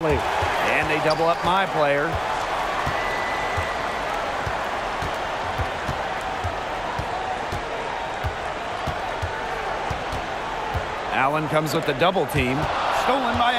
And they double up my player. Allen comes with the double team. Stolen by